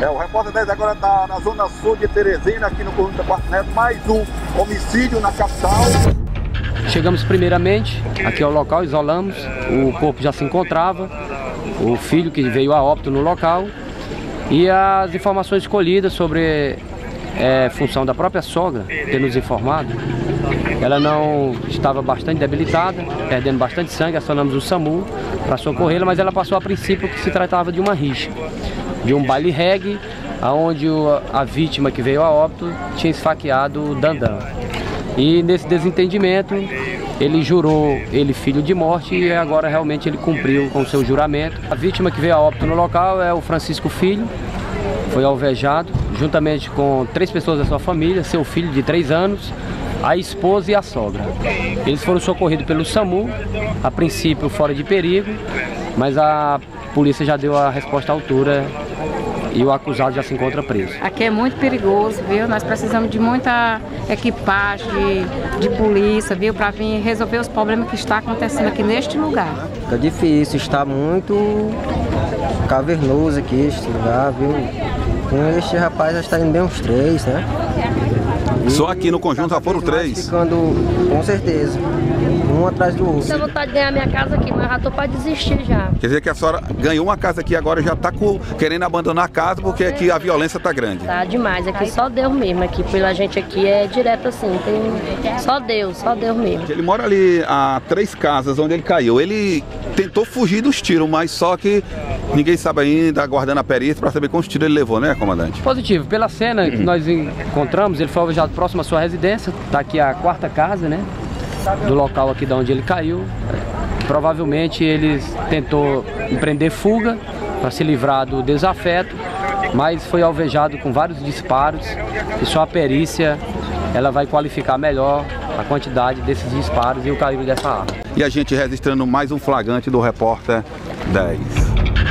É, o repórter 10 agora está na zona sul de Teresina, aqui no conjunto da Quarto Neto, mais um homicídio na capital. Chegamos primeiramente aqui ao local, isolamos, o corpo já se encontrava, o filho que veio a óbito no local. E as informações escolhidas sobre é, função da própria sogra ter nos informado. Ela não estava bastante debilitada, perdendo bastante sangue, acionamos o SAMU para socorrê-la, mas ela passou a princípio que se tratava de uma rixa, de um baile reggae, onde a vítima que veio a óbito tinha esfaqueado o Dandan. E nesse desentendimento, ele jurou ele filho de morte e agora realmente ele cumpriu com seu juramento. A vítima que veio a óbito no local é o Francisco Filho, foi alvejado, juntamente com três pessoas da sua família, seu filho de três anos, a esposa e a sogra. Eles foram socorridos pelo SAMU, a princípio fora de perigo, mas a polícia já deu a resposta à altura e o acusado já se encontra preso. Aqui é muito perigoso, viu? Nós precisamos de muita equipagem, de, de polícia, viu? Para vir resolver os problemas que está acontecendo aqui neste lugar. Fica difícil, está muito cavernoso aqui este lugar, viu? Com este rapaz já está indo bem uns três, né? Só aqui no conjunto já foram três? Ficando, com certeza, um atrás do outro. Tenho vontade de ganhar minha casa aqui, mas já tô para desistir já. Quer dizer que a senhora ganhou uma casa aqui agora já está querendo abandonar a casa porque aqui a violência está grande. Tá demais, aqui só Deus mesmo, aqui pela gente aqui é direto assim, tem só Deus, só Deus mesmo. Ele mora ali a três casas onde ele caiu. Ele tentou fugir dos tiros, mas só que ninguém sabe ainda, aguardando a perícia para saber quantos tiros ele levou, né, comandante? Positivo. Pela cena que nós encontramos, ele foi alvejado próximo à sua residência, está aqui a quarta casa, né? Do local aqui de onde ele caiu. Provavelmente ele tentou empreender fuga para se livrar do desafeto, mas foi alvejado com vários disparos e só a perícia ela vai qualificar melhor a quantidade desses disparos e o calibre dessa arma. E a gente registrando mais um flagrante do repórter 10.